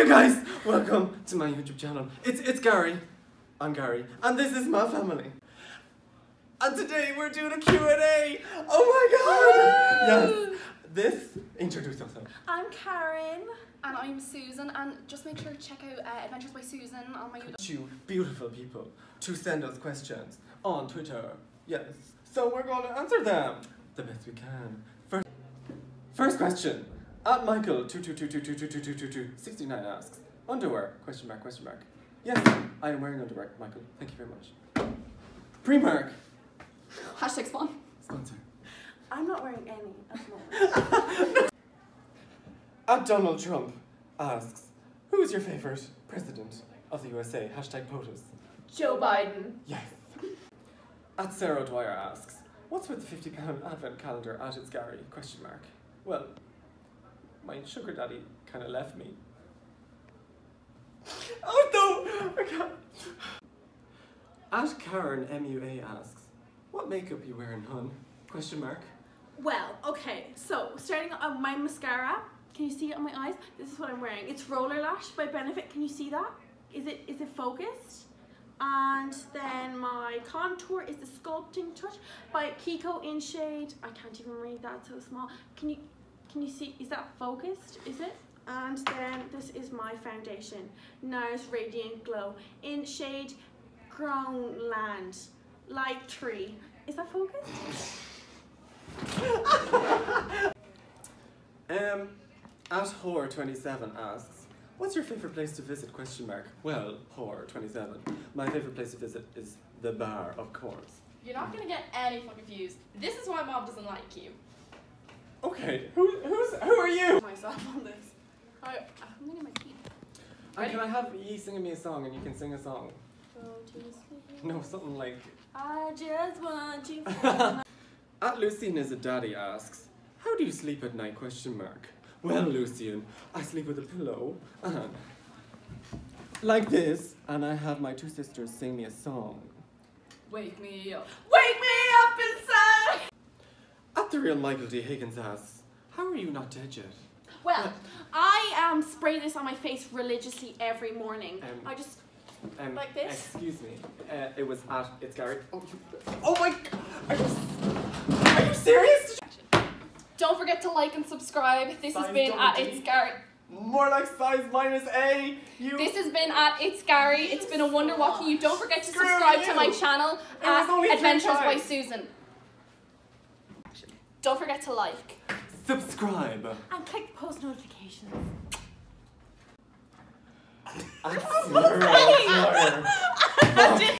you guys? Welcome to my YouTube channel. It's it's Gary. I'm Gary, and this is my family. And today we're doing a Q&A. Oh my god! Yes. This introduce yourself. I'm Karen. And I'm Susan. And just make sure to check out uh, Adventures by Susan on my YouTube. You beautiful people to send us questions on Twitter. Yes. So we're going to answer them the best we can. First, first question. At Michael two two two two two two two two two two sixty nine asks underwear question mark question mark. Yes, I am wearing underwear, Michael. Thank you very much. Primark Hashtag spawn. sponsor. I'm not wearing any at the moment. At Donald Trump asks, who is your favorite president of the USA? Hashtag POTUS. Joe Biden. Yes. At Sarah Dwyer asks, what's with the 50 pound advent calendar at its Gary? Question mark. Well, my sugar daddy kind of left me. Oh no! I can't. At Karen MUA asks, what makeup you wearing, hun? Question mark. Well, okay, so starting on my mascara. Can you see it on my eyes? This is what I'm wearing. It's Roller Lash by Benefit. Can you see that? Is it is it focused? And then my contour is the Sculpting Touch by Kiko in shade. I can't even read that, so small. Can you can you see? Is that focused? Is it? And then this is my foundation, NARS Radiant Glow in shade Groundland, light tree. Is that focused? Um, at Whore27 asks, what's your favorite place to visit? Question mark. Well, Whore27, my favorite place to visit is the bar, of course. You're not gonna get any fucking views. This is why mom doesn't like you. Okay, who, who's, who are you? Myself on this. I, I'm gonna my teeth. Oh, and can I have you singing me a song and you can sing a song? Go to. No, something like. I just want you. At Lucian is a daddy asks, how do you sleep at night? Question mark. Well, Lucian, I sleep with a pillow and like this, and I have my two sisters sing me a song. Wake me up. Wake me up inside. At the real Michael D. Higgins asks, how are you not dead yet? Well, I um spray this on my face religiously every morning. Um, I just Um, Like this? Excuse me. Uh, it was at it's Gary. Oh, oh my! Are you, are you serious? Don't forget to like and subscribe. This has Size been at It's Gary. More like size minus A. You. This has been at It's Gary. It's been a wonder walking you. Don't forget to subscribe to my channel It at Adventures by. Susan. Don't forget to like subscribe. And click post notifications. I'm I'm sorry.